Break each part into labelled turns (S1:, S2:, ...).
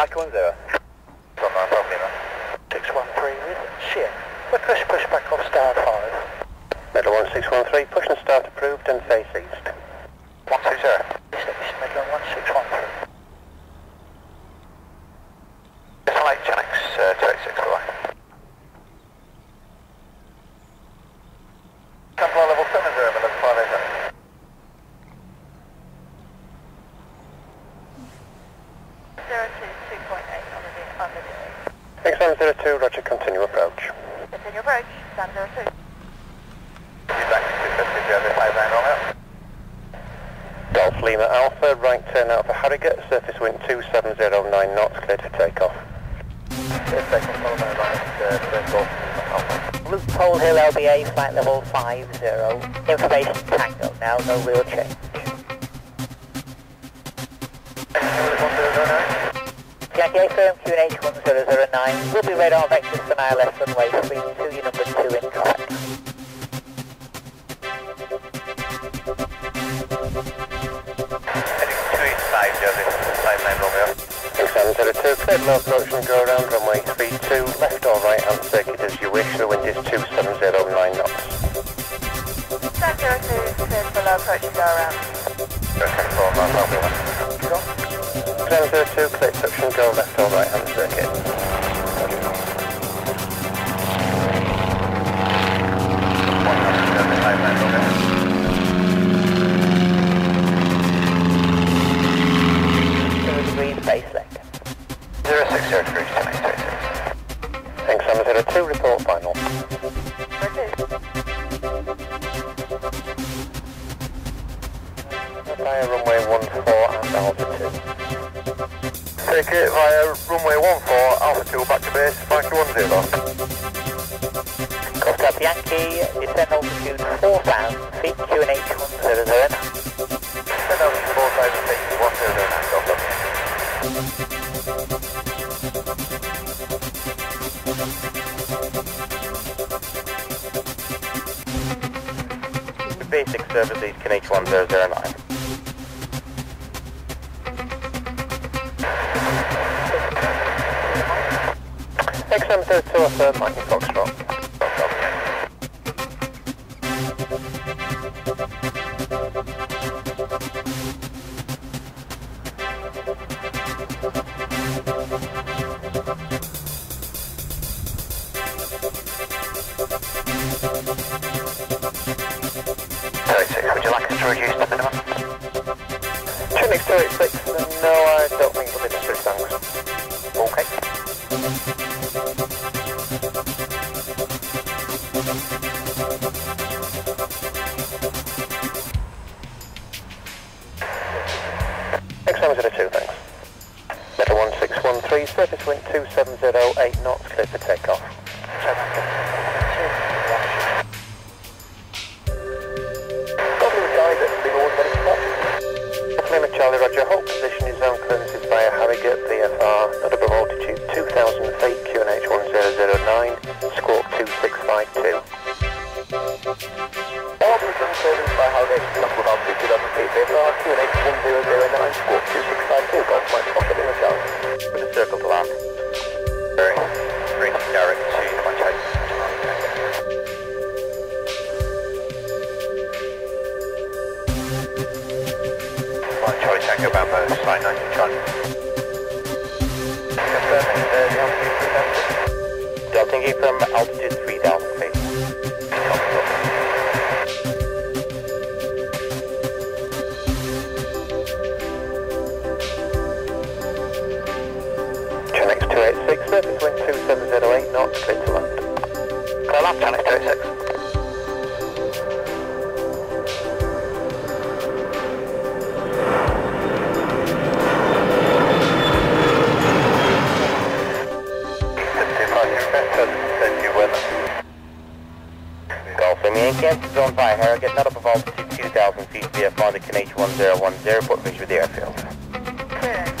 S1: Back one zero.
S2: From our property,
S3: 613 with CX. Request push back off star 5.
S4: Medal 1613, push and start approved and face 702, roger, continue approach.
S5: Continue approach,
S2: 702.
S4: Golf Lima Alpha, right turn out for Harrogate, surface wind 270.9 knots,
S2: clear to take off.
S3: Luke Pole Hill LBA, flight level 50, information tango now, no wheel change. Yankee firm QNH 1009. We'll be radar vectors for less runway 32, your number 2 in traffic.
S2: Heading 285, Joseph 59 Romeo.
S4: X102, cleared low approach and go around runway 32, left or right hand circuit as you wish, the wind is 2709 knots.
S5: Two. Cleared for low approach go around.
S2: Second follow by Romeo.
S4: X102, clear and go left or right hand circuit.
S2: 100, Joseph 59 Romeo.
S3: Two degrees base length.
S2: 06 degrees, 1086.
S4: X102, report final.
S5: Zero two.
S4: Via runway 14 and altitude.
S2: Take it via runway 14, Alpha 2, back to base, Mike 10.
S3: Cost up Yankee, descend altitude 4,000 feet, QNH 100.
S2: Descend altitude 4,000 feet, 100, cost up
S4: Basic services, QNH 1009.
S2: To reduce the minimum?
S4: Trinix 286, no, I don't think it'll be necessary, thanks.
S2: Okay.
S4: 1613, surface wind 2708 knots, cleared for takeoff. Charlie Roger, hold position is zone clearances via Harrogate, VFR, at above altitude 2000 feet, QNH 1009, squawk 2652. All position clearance by Harrogate, knuckle to 2000 feet, VFR, QNH 1009, squawk 2652,
S2: One Charlie Tango Bamboo, slide 90 Charlie. Confirming the altitude 3000.
S4: Delta Yankee from altitude 3000 feet. Connect 286, surface wind 2708 knots, clear to land.
S2: Clear left, Charlie 286.
S4: Golf Lima Yankee, engines on fire, Harrogate, not above altitude 2000 feet, VFR to KNH 1010, put bridge with the airfield.
S5: Clear.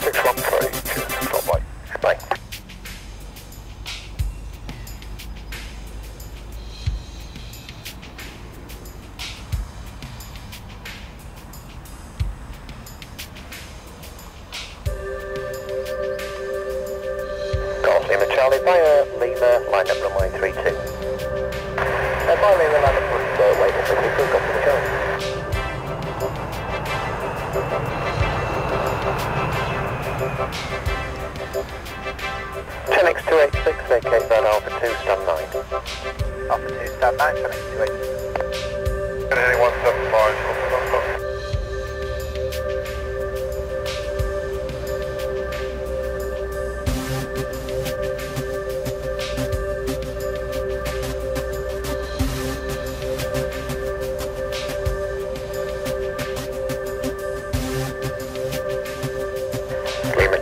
S4: Charlie via Lima, line up runway 32. Uh, via Lima, line up runway uh, 32, Golf Lima Charlie. Ten X two eight six, vacate van Alpha two, stand nine.
S3: Alpha 2, stand 9, 728.
S2: Heading 175,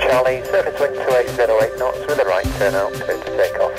S4: Charlie, surface wind 2808 knots with a right turn out, clear to take off.